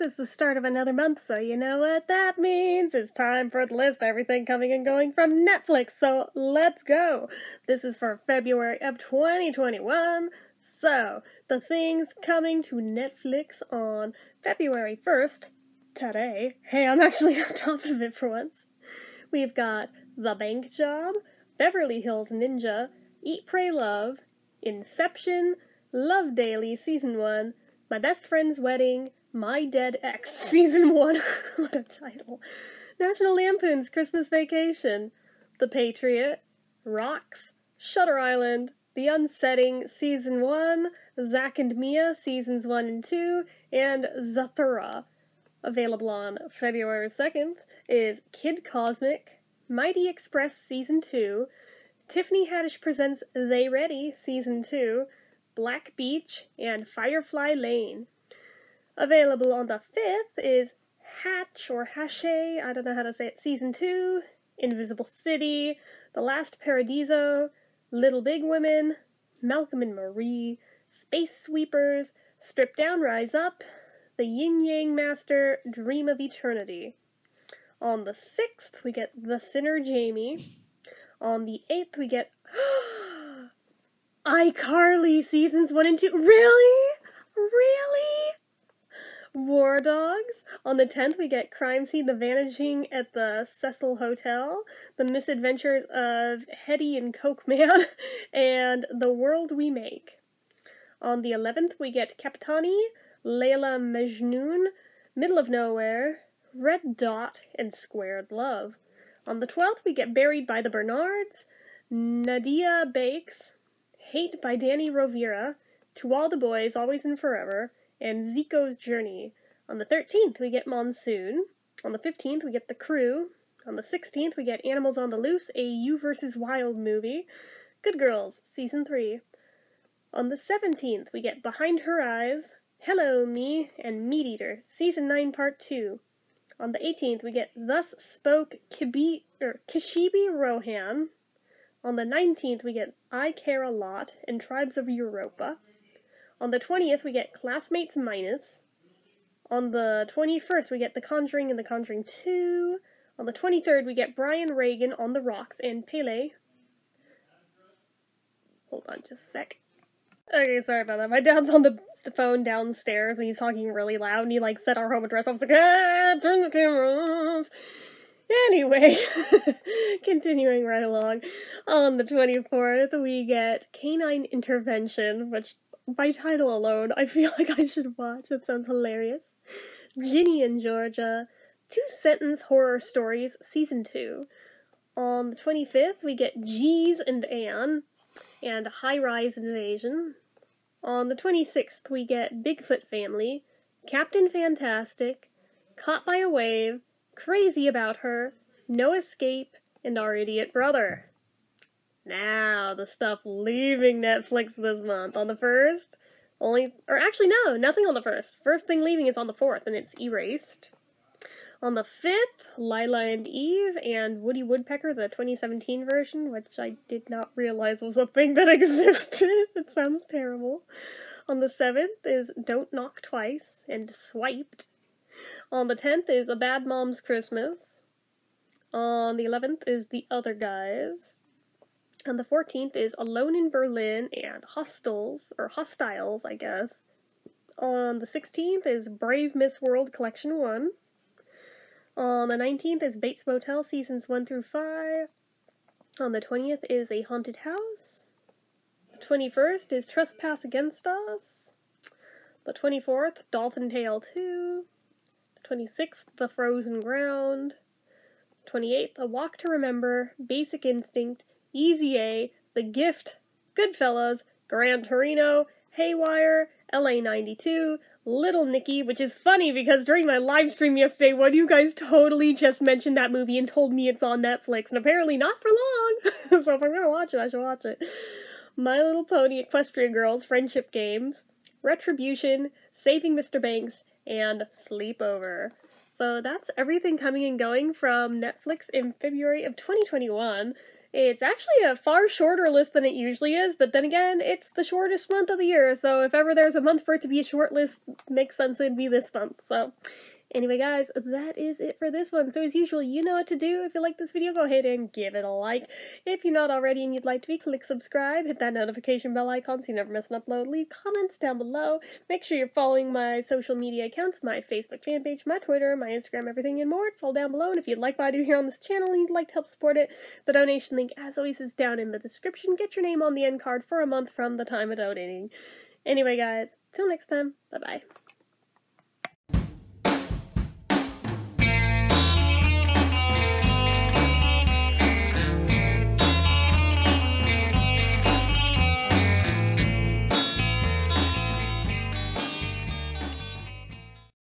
It's the start of another month, so you know what that means. It's time for the list everything coming and going from Netflix. So let's go. This is for February of 2021. So, the things coming to Netflix on February 1st, today. Hey, I'm actually on top of it for once. We've got The Bank Job, Beverly Hills Ninja, Eat, Pray, Love, Inception, Love Daily Season 1, My Best Friend's Wedding, My Dead Ex Season 1. what a title. National Lampoon's Christmas Vacation, The Patriot, Rocks, Shutter Island, The Unsetting Season 1, Zac and Mia Seasons 1 and 2, and Zathura. Available on February 2nd is Kid Cosmic, Mighty Express Season 2, Tiffany Haddish presents They Ready Season 2, Black Beach, and Firefly Lane. Available on the 5th is Hatch or Hache, I don't know how to say it, Season 2, Invisible City, The Last Paradiso, Little Big Women, Malcolm and Marie, Space Sweepers, Strip Down, Rise Up, The Yin Yang Master, Dream of Eternity. On the 6th, we get The Sinner Jamie. On the 8th, we get iCarly seasons 1 and 2. Really? Really? War Dogs. On the 10th, we get Crime Scene The Vanishing at the Cecil Hotel, The Misadventures of Hetty and Coke Man, and The World We Make. On the 11th, we get Capitani, Layla Majnun, Middle of Nowhere, Red Dot, and Squared Love. On the 12th, we get Buried by the Bernards, Nadia Bakes, Hate by Dani Rovira, To All the Boys, Always and Forever, and Xico's Journey. On the 13th, we get Monsoon. On the 15th, we get The Crew. On the 16th, we get Animals on the Loose, a You vs. Wild movie. Good Girls, Season 3. On the 17th, we get Behind Her Eyes, Hello Me, and Meat Eater, Season 9, Part 2. On the 18th, we get Thus Spoke Kibi, er, Kishibe Rohan. On the 19th, we get I Care a Lot and Tribes of Europa. On the 20th, we get Classmates Minus. On the 21st, we get The Conjuring and The Conjuring 2. On the 23rd, we get Brian Regan on the Rocks and Pele. Hold on just a sec. Okay, sorry about that. My dad's on the, the phone downstairs and he's talking really loud and he like said our home address. I was like, ah, turn the camera off. Anyway, continuing right along. On the 24th, we get Canine Intervention, which by title alone, I feel like I should watch. That sounds hilarious. Ginny in Georgia, Two Sentence Horror Stories, Season 2. On the 25th, we get Geez and Ann and High Rise Invasion. On the 26th, we get Bigfoot Family, Captain Fantastic, Caught by a Wave, Crazy About Her, No Escape, and Our Idiot Brother. Now, the stuff leaving Netflix this month. On the 1st, only, or actually, no, nothing on the 1st. First thing leaving is on the 4th, and it's erased. On the 5th, Lila and Eve and Woody Woodpecker, the 2017 version, which I did not realize was a thing that existed. it sounds terrible. On the 7th is Don't Knock Twice and Swiped. On the 10th is A Bad Mom's Christmas. On the 11th is The Other Guys. On the 14th is Alone in Berlin and Hostels, or Hostiles, I guess. On the 16th is Brave Miss World Collection 1. On the 19th is Bates Motel Seasons 1 through 5. On the 20th is A Haunted House. The 21st is Trespass Against Us. The 24th, Dolphin Tale 2. The 26th, The Frozen Ground. 28th, A Walk to Remember, Basic Instinct, Easy A, The Gift, Goodfellas, Gran Torino, Haywire, LA 92, Little Nicky, which is funny because during my live stream yesterday, one of you guys totally just mentioned that movie and told me it's on Netflix, and apparently not for long. so if I'm gonna watch it, I should watch it. My Little Pony, Equestria Girls, Friendship Games, Retribution, Saving Mr. Banks, and Sleepover. So that's everything coming and going from Netflix in February of 2021. It's actually a far shorter list than it usually is, but then again, it's the shortest month of the year, so if ever there's a month for it to be a short list, makes sense it'd be this month, so. Anyway guys, that is it for this one. So as usual, you know what to do. If you like this video, go ahead and give it a like. If you're not already and you'd like to be, click subscribe, hit that notification bell icon so you never miss an upload, leave comments down below. Make sure you're following my social media accounts, my Facebook fan page, my Twitter, my Instagram, everything and more. It's all down below. And if you'd like what I do here on this channel and you'd like to help support it, the donation link, as always, is down in the description. Get your name on the end card for a month from the time of donating. Anyway guys, till next time, bye-bye.